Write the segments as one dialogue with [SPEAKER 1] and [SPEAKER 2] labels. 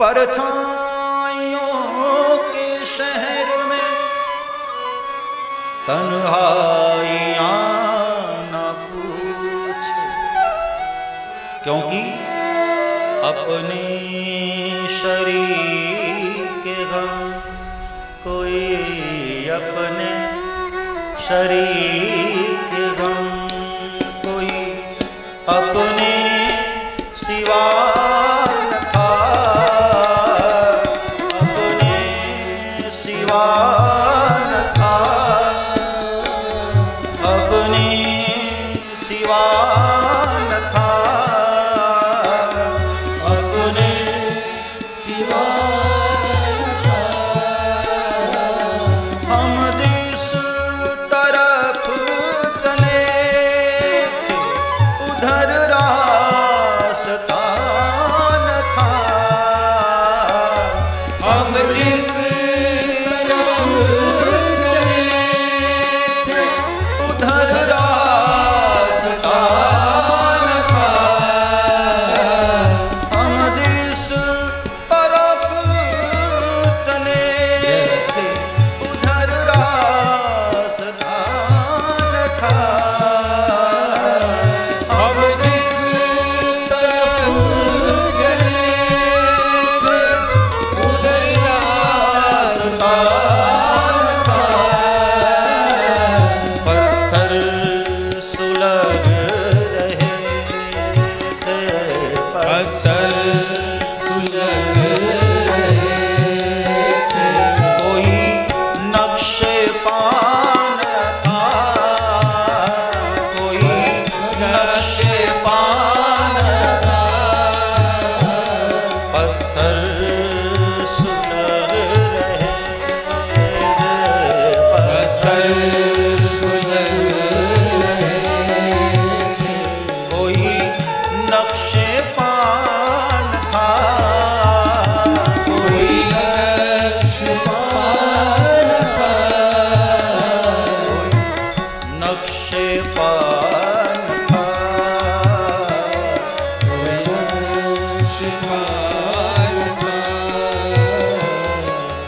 [SPEAKER 1] परछाइयों के शहर में तन्हाइयाँ न पूछ। क्योंकि अपने शरीर के गम कोई अपने शरीर अपने सिवा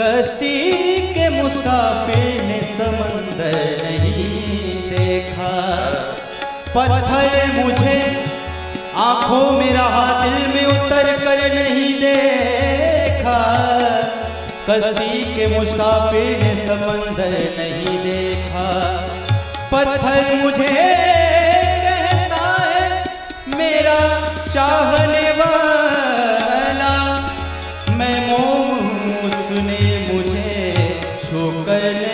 [SPEAKER 2] कश्ती के मुसाफिर ने समंदर नहीं देखा। पत्थर मुझे आँखों में रहा, दिल में उतर कर नहीं देखा। कश्ती के मुसाफिर ने समंदर नहीं देखा। पत्थर मुझे कहता है, मेरा चाहने कर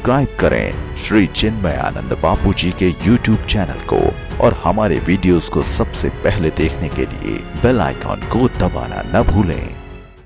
[SPEAKER 3] सब्सक्राइब करें श्री चिन्मय आनंद बापू जी के यूट्यूब चैनल को और हमारे वीडियोस को सबसे पहले देखने के लिए बेल आइकॉन को दबाना न भूलें।